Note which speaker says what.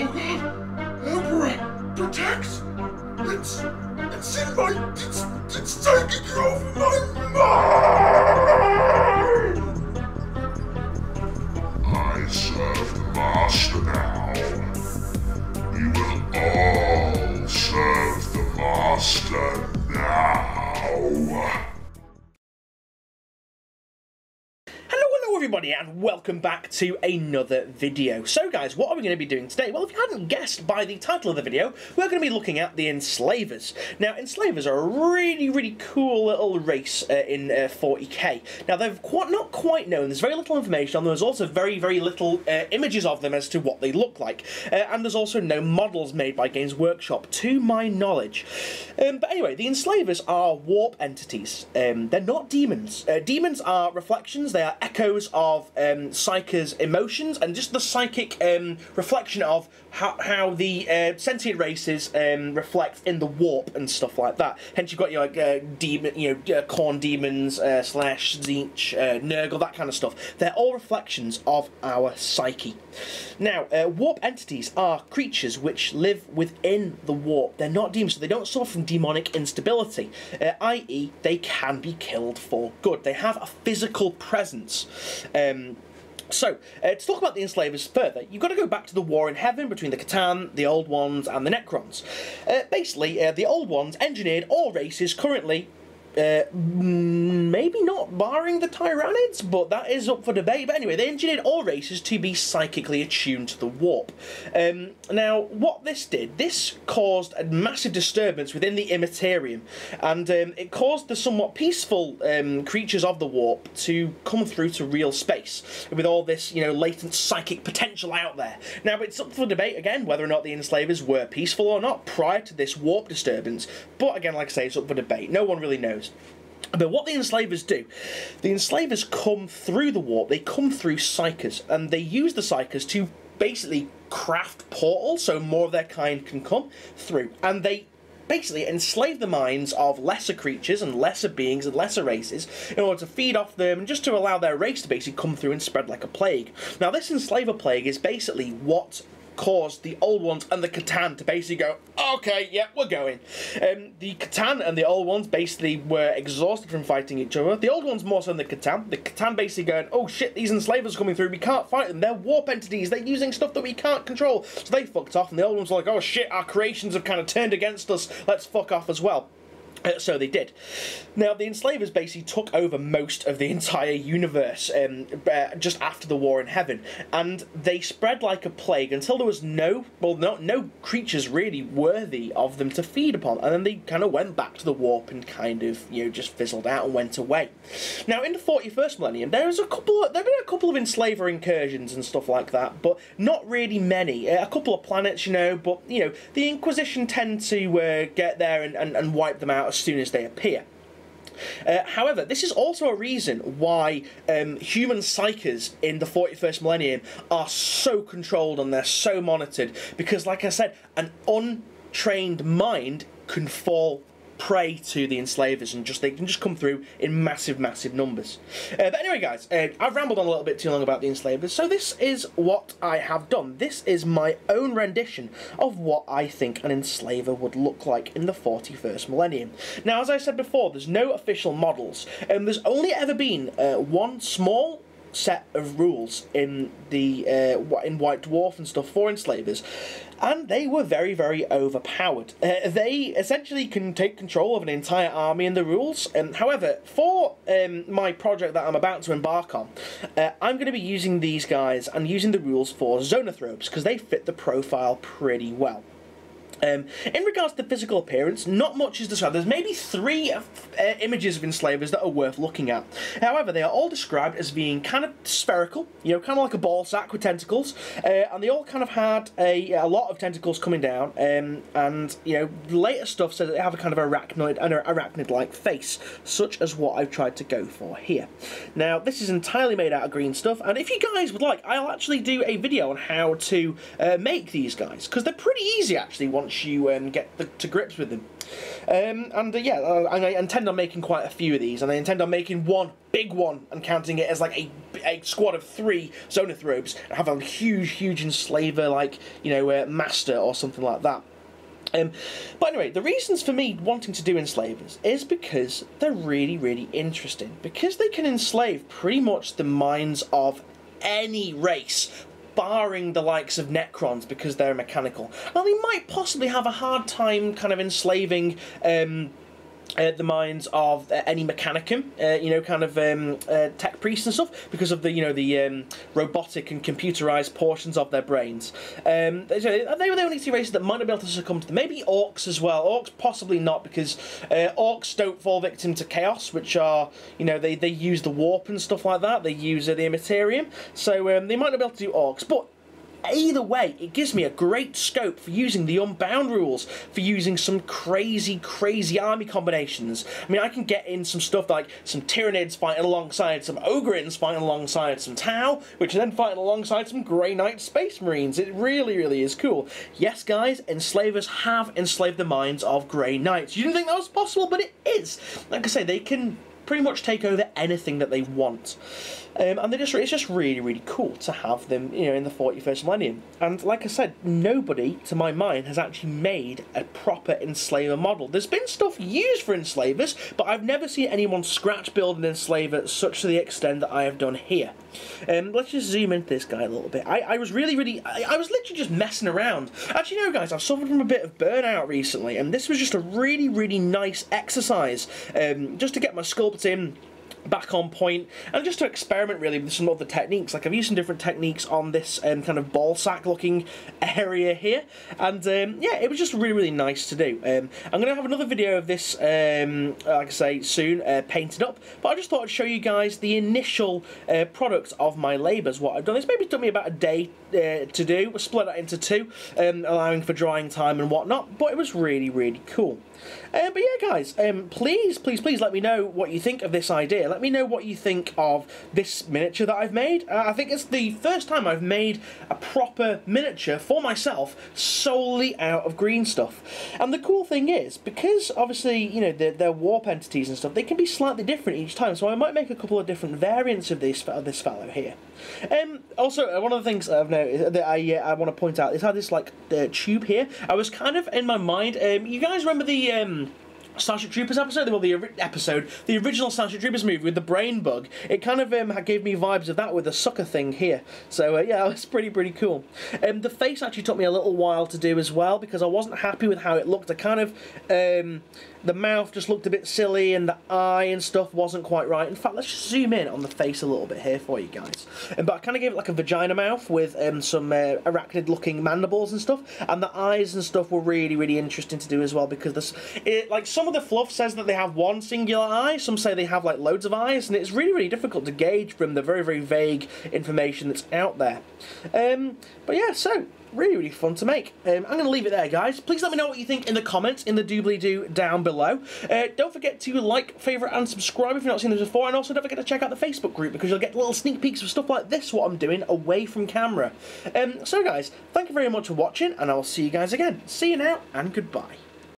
Speaker 1: Oh god! Emperor! Protect! It's... It's in my... It's, it's taking over my mind! I serve the master now. We will all serve the master now.
Speaker 2: And welcome back to another video. So guys, what are we going to be doing today? Well, if you hadn't guessed by the title of the video, we're going to be looking at the Enslavers. Now, Enslavers are a really, really cool little race uh, in uh, 40k. Now, they're quite, not quite known, there's very little information on them, there's also very, very little uh, images of them as to what they look like. Uh, and there's also no models made by Games Workshop, to my knowledge. Um, but anyway, the Enslavers are warp entities. Um, they're not demons. Uh, demons are reflections, they are echoes of um, Psyker's emotions and just the psychic um, reflection of how, how the uh, sentient races um, reflect in the warp and stuff like that. Hence, you've got your like, uh, demon, you know, uh, Khorne demons uh, slash Tzeentch, uh, Nurgle, that kind of stuff. They're all reflections of our psyche. Now, uh, warp entities are creatures which live within the warp. They're not demons, so they don't suffer from demonic instability, i.e., they can be killed for good. They have a physical presence. Um, so, uh, to talk about the enslavers further, you've got to go back to the war in heaven between the C'tan, the Old Ones, and the Necrons. Uh, basically, uh, the Old Ones engineered all races currently. Uh, maybe not barring the Tyranids, but that is up for debate. But anyway, they engineered all races to be psychically attuned to the warp. Um, now, what this did, this caused a massive disturbance within the Immaterium, and um, it caused the somewhat peaceful um, creatures of the warp to come through to real space with all this, you know, latent psychic potential out there. Now, it's up for debate again whether or not the enslavers were peaceful or not prior to this warp disturbance. But again, like I say, it's up for debate. No one really knows. But what the enslavers do, the enslavers come through the warp, they come through psykers, and they use the psykers to basically craft portals so more of their kind can come through. And they basically enslave the minds of lesser creatures and lesser beings and lesser races in order to feed off them and just to allow their race to basically come through and spread like a plague. Now, this enslaver plague is basically what caused the old ones and the C'tan to basically go, okay, yeah, we're going. Um, the C'tan and the old ones basically were exhausted from fighting each other. The old ones more so than the C'tan. The C'tan basically going, oh shit, these enslavers are coming through, we can't fight them. They're warp entities, they're using stuff that we can't control. So they fucked off, and the old ones were like, oh shit, our creations have kind of turned against us, let's fuck off as well. Uh, so they did. Now, the enslavers basically took over most of the entire universe um, uh, just after the war in heaven, and they spread like a plague until there was no, well, no, no creatures really worthy of them to feed upon, and then they kind of went back to the warp and kind of, you know, just fizzled out and went away. Now, in the 41st millennium, there was a couple, there have been a couple of enslaver incursions and stuff like that, but not really many. Uh, a couple of planets, you know, but, you know, the Inquisition tend to uh, get there and, and, and wipe them out as soon as they appear. Uh, however, this is also a reason why um, human psykers in the 41st millennium are so controlled and they're so monitored because, like I said, an untrained mind can fall prey to the enslavers and just they can just come through in massive massive numbers. Uh, but anyway guys uh, i've rambled on a little bit too long about the enslavers so this is what i have done. This is my own rendition of what i think an enslaver would look like in the 41st millennium. Now as i said before there's no official models and um, there's only ever been uh, one small set of rules in the uh, in White Dwarf and stuff for enslavers, and they were very very overpowered. Uh, they essentially can take control of an entire army in the rules. Um, however, for um, my project that I'm about to embark on, uh, I'm going to be using these guys and using the rules for Zoanthropes because they fit the profile pretty well. Um, in regards to physical appearance, not much is described. There's maybe three uh, images of enslavers that are worth looking at. However, they are all described as being kind of spherical, you know, kind of like a ball sack with tentacles, uh, and they all kind of had a, a lot of tentacles coming down. Um, and you know, later stuff says that they have a kind of arachnoid, an arachnid-like face, such as what I've tried to go for here. Now, this is entirely made out of green stuff, and if you guys would like, I'll actually do a video on how to uh, make these guys because they're pretty easy actually. Once once you um, get the, to grips with them. Um, and uh, yeah, uh, I intend on making quite a few of these, and I intend on making one big one and counting it as like a, a squad of three Zoanthropes and have a huge, huge enslaver like you know uh, master or something like that. Um, but anyway, the reasons for me wanting to do enslavers is because they're really, really interesting. Because they can enslave pretty much the minds of any race, barring the likes of Necrons because they're mechanical. Now, they might possibly have a hard time kind of enslaving. Um, uh, the minds of uh, any mechanicum, uh, you know, kind of um, uh, tech priests and stuff, because of the you know the um, robotic and computerized portions of their brains. Um, they, they were the only two races that might not be able to succumb to them. Maybe orcs as well. Orcs possibly not because uh, orcs don't fall victim to chaos, which are you know they they use the warp and stuff like that. They use uh, the immaterium, so um, they might not be able to do orcs, but Either way, it gives me a great scope for using the Unbound rules, for using some crazy, crazy army combinations. I mean, I can get in some stuff like some Tyranids fighting alongside some Ogryns fighting alongside some Tau, which are then fighting alongside some Grey Knight Space Marines. It really, really is cool. Yes, guys, enslavers have enslaved the minds of Grey Knights. You didn't think that was possible, but it is. Like I say, they can pretty much take over anything that they want. Um, and they just it's just really really cool to have them you know in the 41st millennium. And like I said, nobody to my mind has actually made a proper enslaver model. There's been stuff used for enslavers, but I've never seen anyone scratch build an enslaver such to the extent that I have done here. Um, let's just zoom into this guy a little bit. I, I was really, really, I, I, was literally just messing around. Actually, no, guys, I've suffered from a bit of burnout recently, and this was just a really, really nice exercise um, just to get my sculpt in back on point. And just to experiment really with some other techniques. Like I've used some different techniques on this um, kind of ball sack looking area here. And um, yeah it was just really really nice to do. Um, I'm gonna have another video of this um, like I say soon uh, painted up. But I just thought I'd show you guys the initial uh, product of my labours what I've done it's maybe took me about a day uh, to do. We split that into two um, allowing for drying time and whatnot. But it was really really cool. Uh, but yeah, guys, um, please, please, please let me know what you think of this idea. Let me know what you think of this miniature that I've made. Uh, I think it's the first time I've made a proper miniature for myself solely out of green stuff. And the cool thing is, because obviously, you know, they're, they're warp entities and stuff, they can be slightly different each time. So I might make a couple of different variants of this, of this fellow here. Um, also, uh, one of the things I've noticed that I, uh, I want to point out is how this, like, the tube here, I was kind of, in my mind, um, you guys remember the... Um, Starship Troopers episode, well, the episode, the original Starship Troopers movie with the brain bug. It kind of um, gave me vibes of that with the sucker thing here. So uh, yeah, it's pretty pretty cool. Um, the face actually took me a little while to do as well because I wasn't happy with how it looked. I kind of um, the mouth just looked a bit silly and the eye and stuff wasn't quite right. In fact, let's just zoom in on the face a little bit here for you guys. Um, but I kind of gave it like a vagina mouth with um, some uh, arachnid looking mandibles and stuff. And the eyes and stuff were really, really interesting to do as well because this, it, like some of the fluff says that they have one singular eye. Some say they have like loads of eyes. And it's really, really difficult to gauge from the very, very vague information that's out there. Um, but yeah, so really, really fun to make. Um, I'm going to leave it there, guys. Please let me know what you think in the comments in the doobly-doo down below. Uh, don't forget to like, favourite and subscribe if you've not seen this before, and also don't forget to check out the Facebook group because you'll get little sneak peeks of stuff like this, what I'm doing, away from camera. Um, so, guys, thank you very much for watching, and I will see you guys again. See you now, and goodbye.